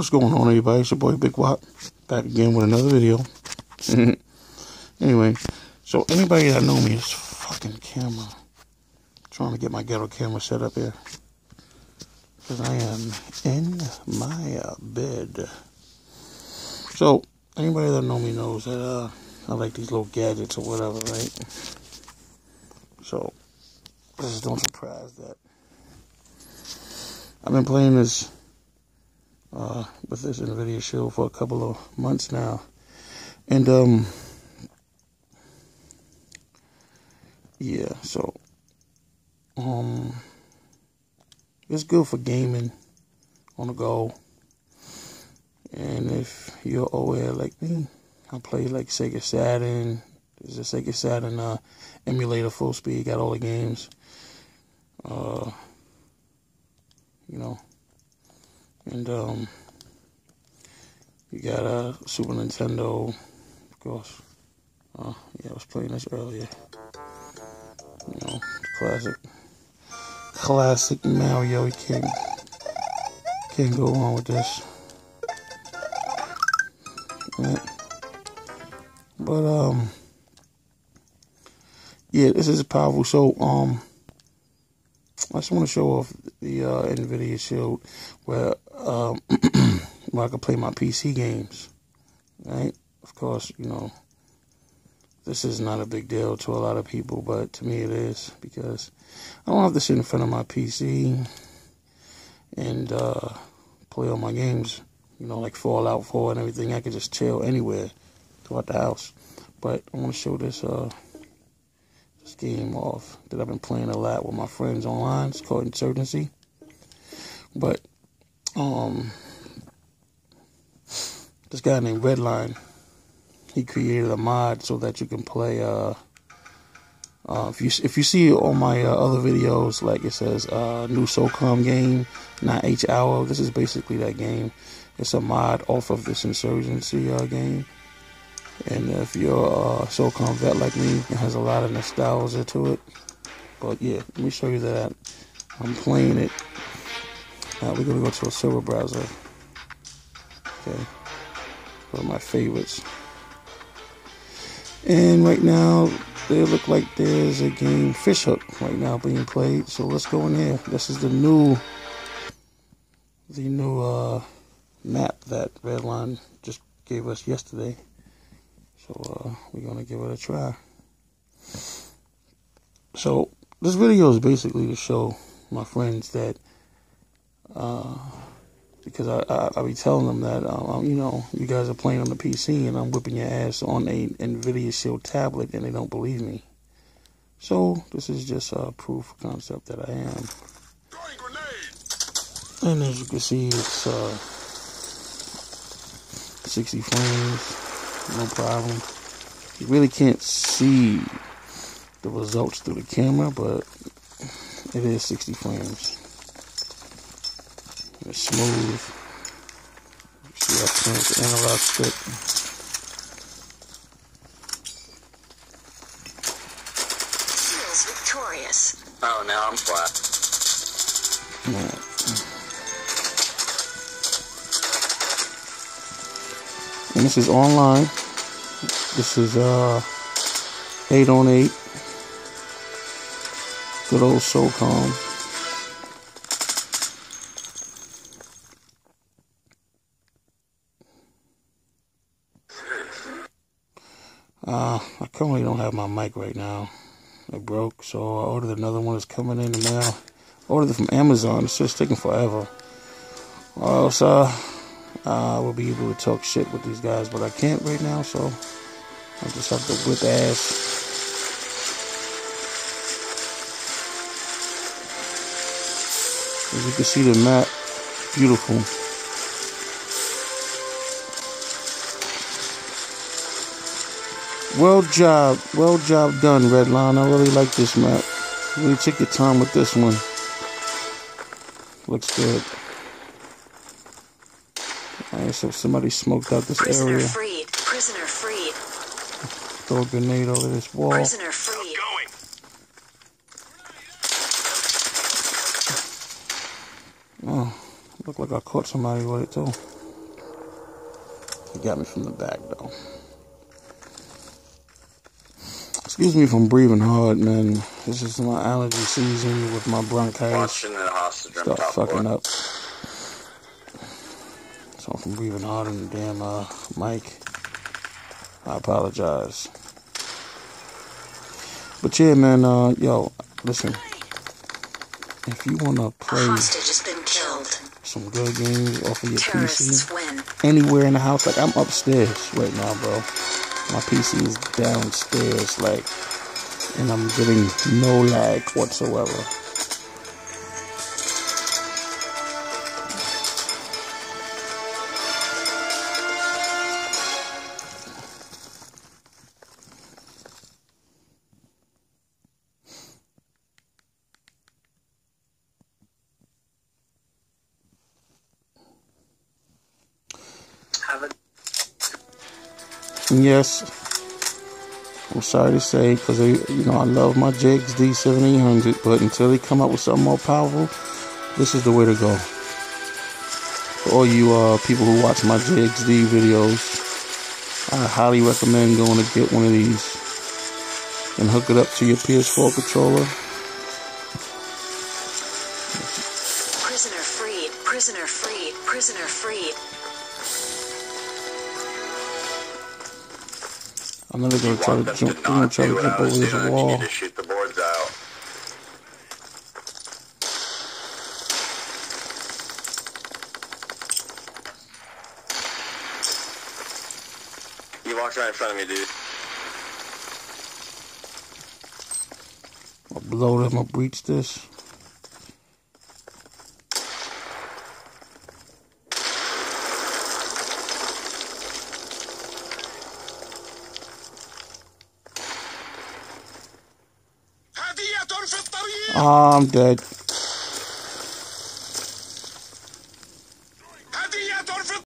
What's going on, everybody? It's your boy Big Wop back again with another video. anyway, so anybody that know me is fucking camera. trying to get my ghetto camera set up here. Because I am in my uh, bed. So, anybody that know me knows that uh, I like these little gadgets or whatever, right? So, this is no surprise that I've been playing this uh, with this NVIDIA Shield for a couple of months now. And, um, yeah, so, um, it's good for gaming on the go. And if you're aware like me, I play like Sega Saturn. There's a Sega Saturn uh, emulator full speed, got all the games. Uh, you know, and um, you got a Super Nintendo, of course. Uh, yeah, I was playing this earlier. You know, classic, classic Mario. You can't can't go wrong with this. Yeah. But um, yeah, this is a powerful. So um, I just want to show off the uh, NVIDIA Shield where um, where I can play my PC games. Right? Of course, you know, this is not a big deal to a lot of people, but to me it is because I don't have to sit in front of my PC and uh, play all my games, you know, like Fallout 4 and everything. I can just chill anywhere throughout the house. But I want to show this uh, this game off that I've been playing a lot with my friends online. It's called Insurgency. But um, this guy named Redline, he created a mod so that you can play. Uh, uh, if you if you see on my uh, other videos, like it says uh, new SOCOM game, not H hour. This is basically that game. It's a mod off of this insurgency uh, game. And if you're a SOCOM vet like me, it has a lot of nostalgia to it. But yeah, let me show you that I'm playing it. Now we're gonna go to a server browser. Okay, one of my favorites. And right now, they look like there's a game Fishhook right now being played. So let's go in here. This is the new, the new uh, map that Redline just gave us yesterday. So uh, we're gonna give it a try. So this video is basically to show my friends that, uh, because I, I I be telling them that um, you know you guys are playing on the PC and I'm whipping your ass on a Nvidia Shield tablet and they don't believe me. So this is just a proof of concept that I am. And as you can see, it's uh, 60 frames no problem. You really can't see the results through the camera, but it is 60 frames. It's smooth. You see, I turned the analog stick. Feels victorious. Oh, now I'm flat. Yeah. And this is online. This is uh 8 on 8. Good old SOCOM. Uh, I currently don't have my mic right now. It broke, so I ordered another one. It's coming in the mail. I ordered it from Amazon. It's just taking forever. Or else, uh, I will be able to talk shit with these guys, but I can't right now, so I just have to whip ass. As you can see the map, beautiful. Well job, well job done, Redline. I really like this map. Really took your time with this one. Looks good. Alright, so somebody smoked out this Prisoner area. freed. Prisoner. Throw a grenade over this wall. Prisoner freed. Going. Oh, looked like I caught somebody with it too. He got me from the back though. Excuse me from breathing hard, man. This is my allergy season with my bronchitis. Watching the hostage on Start fucking floor. up. So if I'm breathing hard in the damn uh, mic. I apologize. But yeah, man, uh, yo, listen. If you wanna play hostage has been killed. some good games off of your Terrorists PC, win. anywhere in the house, like I'm upstairs right now, bro. My PC is downstairs, like, and I'm getting no lag whatsoever. And yes, I'm sorry to say, because you know I love my JXD 7800, but until they come up with something more powerful, this is the way to go. For all you uh, people who watch my JXD videos, I highly recommend going to get one of these and hook it up to your PS4 controller. I'm gonna go try to jump. I'm gonna try to jump over this wall. to shoot the boards out. You walked right in front of me, dude. I'll blow them. I'll breach this. Oh, I'm good.